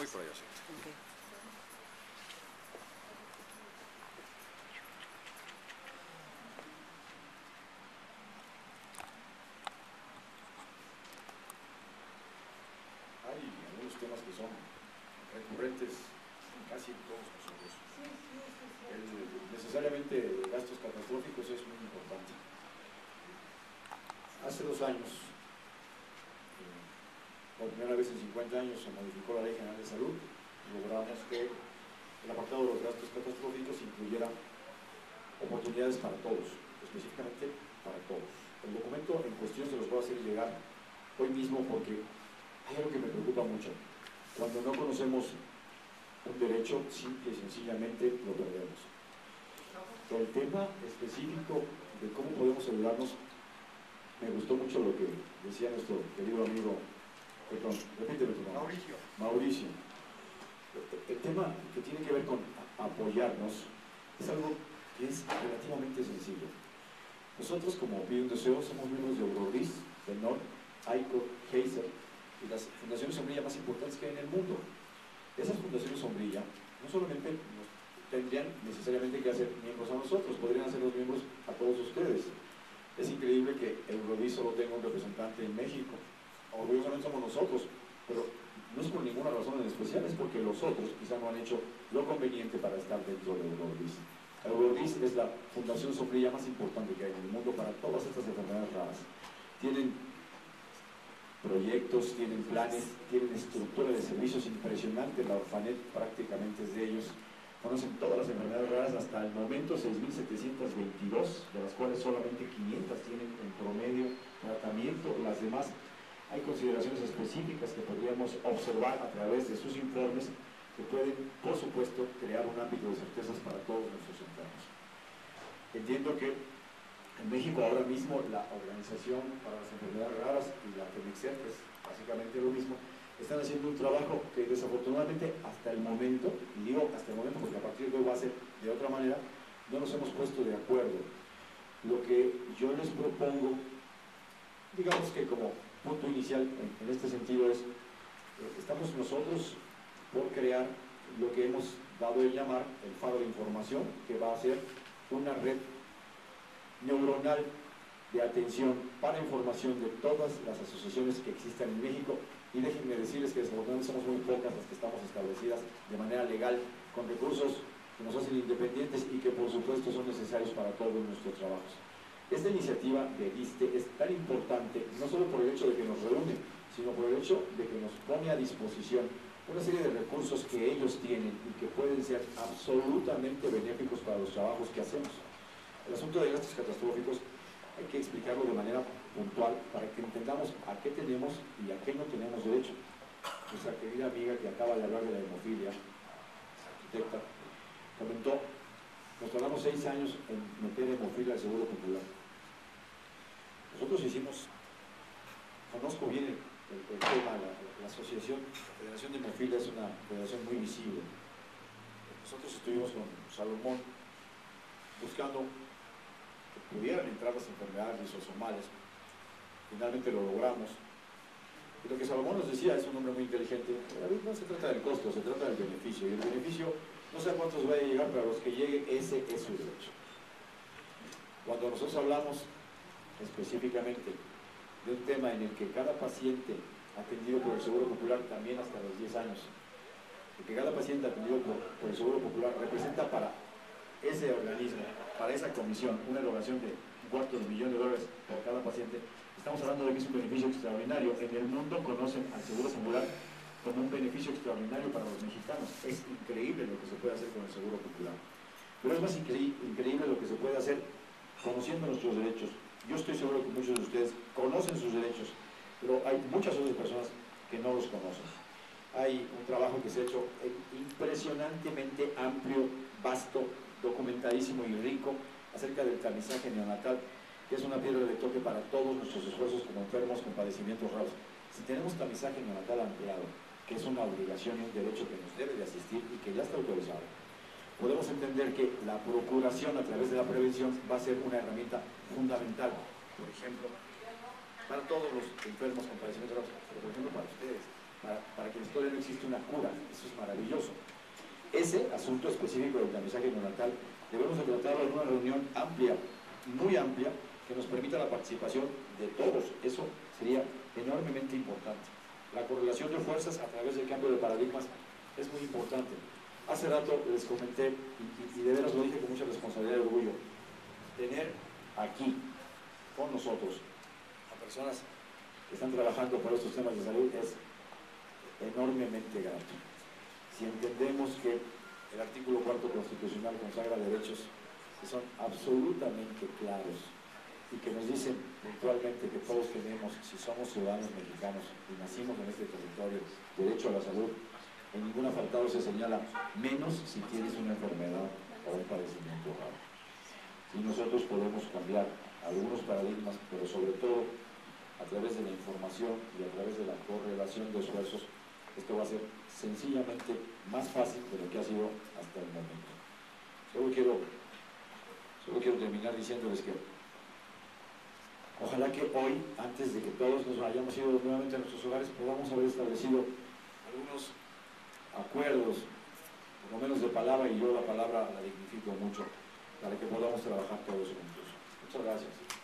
Voy por allá, sí. Ok. Hay algunos temas que son recurrentes en casi todos nosotros. El, necesariamente gastos catastróficos es muy importante. Hace dos años, por primera vez en 50 años, se modificó la Ley General de Salud y logramos que el apartado de los gastos catastróficos incluyera oportunidades para todos, específicamente para todos. El documento en cuestión se los voy a hacer llegar hoy mismo porque hay algo que me preocupa mucho. Cuando no conocemos un derecho, simple y sencillamente lo perdemos. El tema específico de cómo podemos ayudarnos, me gustó mucho lo que decía nuestro querido amigo, perdón, repíteme tu nombre. Mauricio. Mauricio. El, tema que tiene que ver con apoyarnos es algo que es relativamente sencillo. Nosotros como Pide un Deseo somos miembros de Eurogris, del NOR, ICO, Heiser y las fundaciones sombrilla más importantes que hay en el mundo. Esas fundaciones sombrilla no solamente nos tendrían necesariamente que hacer miembros a nosotros, podrían hacerlos miembros a todos ustedes. Es increíble que Eurodis solo tenga un representante en México. Orgullosamente somos nosotros, pero no es por ninguna razón en especial, es porque los otros quizá no han hecho lo conveniente para estar dentro de Eurodis. Eurodis es la fundación sombrilla más importante que hay en el mundo para todas estas enfermedades raras. Tienen proyectos, tienen planes, tienen estructura de servicios impresionante, la Orfanet prácticamente es de ellos. Conocen todas las enfermedades raras, hasta el momento 6.722, de las cuales solamente 500 tienen en promedio tratamiento, las demás hay consideraciones específicas que podríamos observar a través de sus informes que pueden, por supuesto, crear un ámbito de certezas para todos nuestros enfermos. Entiendo que en México ahora mismo la Organización para las Enfermedades Raras y la FEMIXER, que es básicamente lo mismo, están haciendo un trabajo que desafortunadamente hasta el momento, y digo hasta el momento porque a partir de hoy va a ser de otra manera, no nos hemos puesto de acuerdo. Lo que yo les propongo, digamos que como punto inicial en, este sentido es, eh, estamos nosotros por crear lo que hemos dado el llamar el faro de información, que va a ser una red neuronal de atención para información de todas las asociaciones que existan en México y déjenme decirles que desafortunadamente somos muy pocas las que estamos establecidas de manera legal con recursos que nos hacen independientes y que por supuesto son necesarios para todos nuestros trabajos. Esta iniciativa de ISTE es tan importante no solo por el hecho de que nos reúne, sino por el hecho de que nos pone a disposición una serie de recursos que ellos tienen y que pueden ser absolutamente benéficos para los trabajos que hacemos. El asunto de gastos catastróficos hay que explicarlo de manera puntual para que entendamos a qué tenemos y a qué no tenemos derecho. Nuestra querida amiga que acaba de hablar de la hemofilia, arquitecta, comentó, nos tardamos seis años en meter hemofilia al Seguro Popular. Nosotros hicimos, conozco bien el, tema, la, asociación, la Federación de Hemofilia es una federación muy visible. Nosotros estuvimos con Salomón buscando que pudieran entrar las enfermedades lisosomales. Finalmente lo logramos. Y lo que Salomón nos decía, es un hombre muy inteligente, no se trata del costo, se trata del beneficio. Y el beneficio, no sé a cuántos vaya a llegar, pero a los que llegue, ese es su derecho. Cuando nosotros hablamos específicamente de un tema en el que cada paciente atendido por el Seguro Popular, también hasta los 10 años, y que cada paciente atendido por, por el Seguro Popular representa para ese organismo, para esa comisión, una erogación de un cuarto de millón de dólares por cada paciente, estamos hablando de que es un beneficio extraordinario. En el mundo conocen al Seguro Popular como un beneficio extraordinario para los mexicanos. Es increíble lo que se puede hacer con el Seguro Popular. Pero es más increí- increíble lo que se puede hacer conociendo nuestros derechos. Yo estoy seguro que muchos de ustedes conocen sus derechos, pero hay muchas otras personas que no los conocen. Hay un trabajo que se ha hecho impresionantemente amplio, vasto, documentadísimo y rico acerca del tamizaje neonatal, que es una piedra de toque para todos nuestros esfuerzos como enfermos con padecimientos raros. Si tenemos tamizaje neonatal ampliado, que es una obligación y un derecho que nos debe de asistir y que ya está autorizado, podemos entender que la procuración a través de la prevención va a ser una herramienta fundamental, por ejemplo, para todos los enfermos con padecimientos raros, pero por ejemplo para ustedes, para, para la historia no existe una cura, eso es maravilloso. Ese asunto específico del tamizaje neonatal debemos de tratarlo en una reunión amplia, muy amplia, que nos permita la participación de todos. Eso sería enormemente importante. La correlación de fuerzas a través del cambio de paradigmas es muy importante. Hace rato les comenté, y, de veras lo dije con mucha responsabilidad y orgullo, tener aquí con nosotros a personas que están trabajando por estos temas de salud es enormemente grato. Si entendemos que el artículo cuarto constitucional consagra derechos que son absolutamente claros y que nos dicen puntualmente que todos tenemos, si somos ciudadanos mexicanos y nacimos en este territorio, derecho a la salud, en ningún apartado se señala, menos si tienes una enfermedad o un padecimiento raro. Y nosotros podemos cambiar algunos paradigmas, pero sobre todo a través de la información y a través de la correlación de esfuerzos, esto va a ser sencillamente más fácil de lo que ha sido hasta el momento. Solo quiero, solo quiero terminar diciéndoles que ojalá que hoy, antes de que todos nos hayamos ido nuevamente a nuestros hogares, podamos haber establecido algunos acuerdos, por lo menos de palabra, y yo la palabra la dignifico mucho, para que podamos trabajar todos juntos. Muchas gracias.